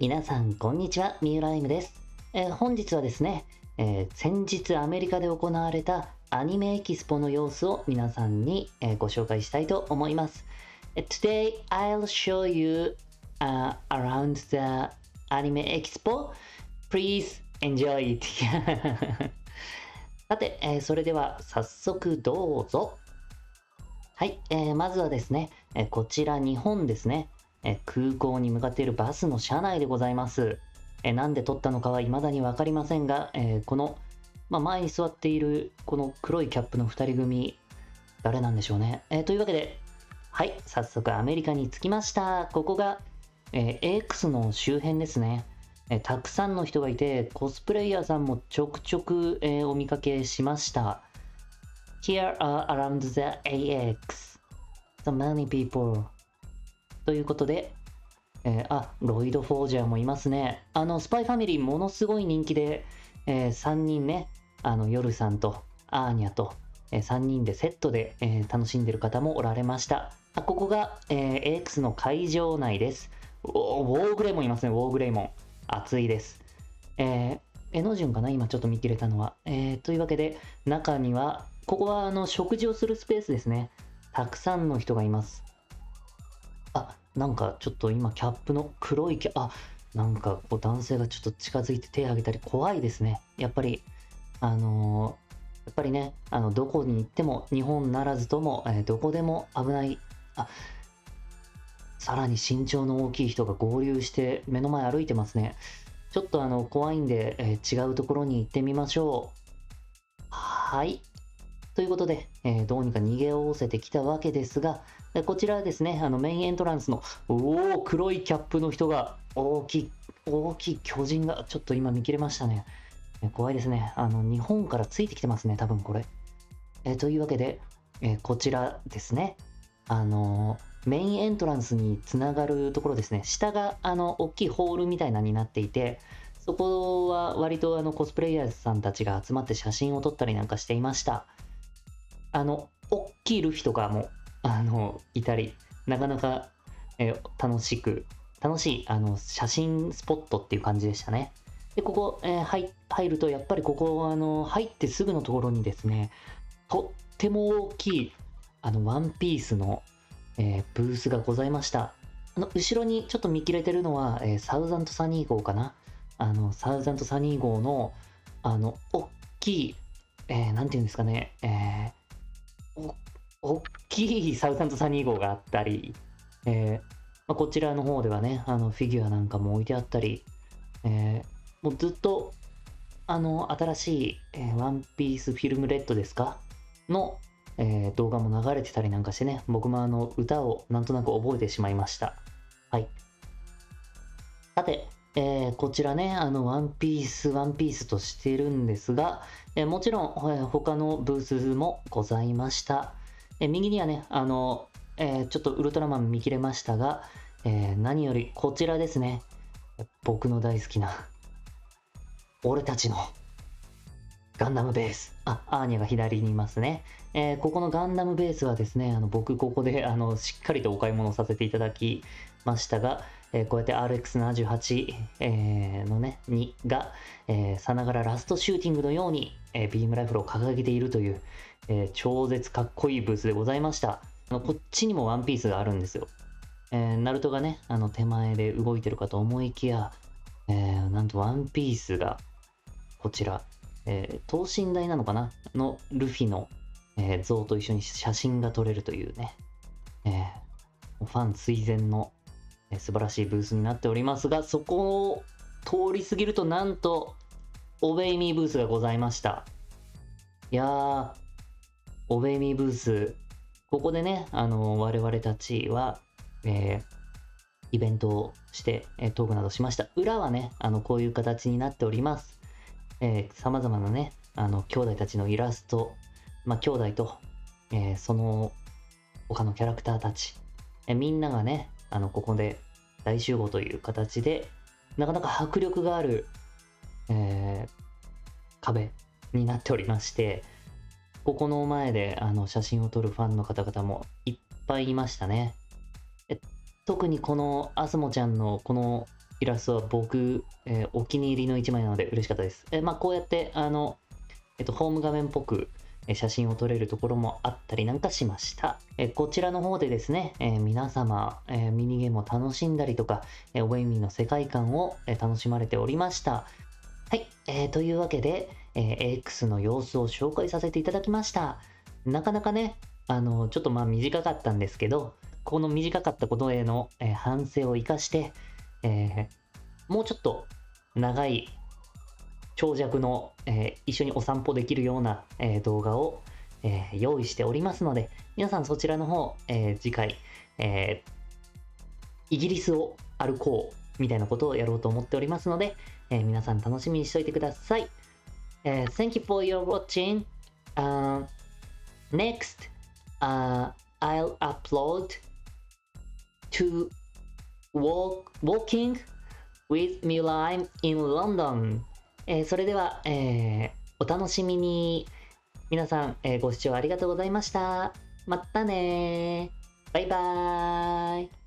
皆さん、こんにちは。三浦イムです。えー本日はですね、えー先日アメリカで行われたアニメエキスポの様子を皆さんに、えーご紹介したいと思います。Today, I'll show you、uh, around the anime expo. Please enjoy it. さて、えそれでは早速どうぞ。はい、えーまずはですね、えこちら日本ですね。え空港に向かっているバスの車内でございます。えなんで撮ったのかは未だに分かりませんが、えこの、まあ、前に座っているこの黒いキャップの2人組、誰なんでしょうね。えというわけで、はい、早速アメリカに着きました。ここが、えー AX の周辺ですね。えたくさんの人がいて、コスプレイヤーさんもちょくちょく、えーお見かけしました。Here are around the AX. So many people. ということで、えーあ、ロイド・フォージャーもいますね。あの、スパイファミリーものすごい人気で、え3人ね、あの、ヨルさんとアーニャと、え3人でセットで、えー楽しんでる方もおられました。あここが、えー AX の会場内です。おーウォーグレイモンいますね、ウォーグレイモン。熱いです。えー、エノジュンかな？今ちょっと見切れたのは。えー、というわけで、中には、ここはあの食事をするスペースですね。たくさんの人がいます。あ、なんかちょっと今キャップの黒いキャあ、なんかこう男性がちょっと近づいて手を挙げたり怖いですね。やっぱり、あのーやっぱりね、あの、どこに行っても、日本ならずとも、えーどこでも危ない。あ、さらに身長の大きい人が合流して目の前歩いてますね。ちょっとあの、怖いんで、えー違うところに行ってみましょう。はい。ということで、えーどうにか逃げおおせてきたわけですが、こちらはですね、あのメインエントランスの、おお、黒いキャップの人が、大きい、大きい巨人が、ちょっと今見切れましたね。怖いですね。あの、日本からついてきてますね、多分これ。えというわけで、えこちらですね。あのメインエントランスにつながるところですね。下が、あの、大きいホールみたいなになっていて、そこは割とあのコスプレイヤーさんたちが集まって写真を撮ったりなんかしていました。あの、大きいルフィとかも、あの、いたり、なかなか、えー楽しく、楽しい、あの、写真スポットっていう感じでしたね。で、ここ、えー入入ると、やっぱりここ、あの、入ってすぐのところにですね、とっても大きい、あの、ワンピースの、えーブースがございました。あの、後ろにちょっと見切れてるのは、えーサウザントサニー号かな。あの、サウザントサニー号の、あの、大きい、えーなんていうんですかね、えー大きいサウザントサニー号があったり、えーまあ、こちらの方ではね、あの、フィギュアなんかも置いてあったり、えーもうずっと、あの、新しい、えーワンピースフィルムレッドですか？の、え動画も流れてたりなんかしてね、僕もあの、歌をなんとなく覚えてしまいました。はい。さて、えーこちらね、あの、ワンピース、ワンピースとしてるんですが、えーもちろん、えー他のブースもございました。え右にはね、あの、えーちょっとウルトラマン見切れましたが、えー何よりこちらですね。僕の大好きな、俺たちのガンダムベース。あ、アーニャが左にいますね。えーここのガンダムベースはですね、あの僕ここであのしっかりとお買い物させていただきましたが、えーこうやって RX78、えーのね、2が、えさながらラストシューティングのように、えビームライフルを掲げているという、えー超絶かっこいいブースでございました。あのこっちにもワンピースがあるんですよ。えーナルトがね、あの手前で動いてるかと思いきや、えーなんとワンピースがこちら、えー等身大なのかな？のルフィの、えー像と一緒に写真が撮れるというね、えーファン追善の、えー素晴らしいブースになっておりますが、そこを通り過ぎるとなんと、オベイミーブースがございました。いやー、オベイミブース、ここでね、あの我々たちは、えーイベントをして、えートークなどしました。裏はね、あの、こういう形になっております。えー、様々なね、あの、兄弟たちのイラスト、まあ、兄弟と、えーその他のキャラクターたち、えーみんながね、あの、ここで大集合という形で、なかなか迫力がある、えー壁になっておりまして、ここの前であの写真を撮るファンの方々もいっぱいいましたね。え特にこのアスモちゃんのこのイラストは僕、えーお気に入りの一枚なので嬉しかったです。えまあ、こうやって、あの、えっと、ホーム画面っぽく、写真を撮れるところもあったりなんかしました。えこちらの方でですね、え皆様、えミニゲームを楽しんだりとか、えウェイミーの世界観を、楽しまれておりました。はい、えーというわけで、えー X の様子を紹介させていただきました。なかなかね、あの、ちょっとまあ短かったんですけど、この短かったことへの、えー反省を生かして、えーもうちょっと長い長尺の、えー一緒にお散歩できるような、え動画を、え用意しておりますので、皆さんそちらの方、え次回、えイギリスを歩こうみたいなことをやろうと思っておりますので、えー皆さん楽しみにしておいてください。えー Thank you for your watching. Uh, next, uh, I'll upload to walk, Walking with Muline in London、えーそれでは、えーお楽しみに皆さん、えーご視聴ありがとうございましたまたねバイバーイ